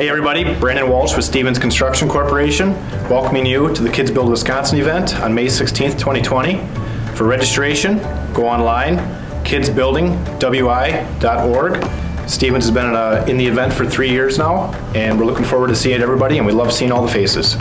Hey everybody, Brandon Walsh with Stevens Construction Corporation, welcoming you to the Kids Build Wisconsin event on May 16th, 2020. For registration, go online, kidsbuildingwi.org. Stevens has been in, a, in the event for three years now, and we're looking forward to seeing everybody, and we love seeing all the faces.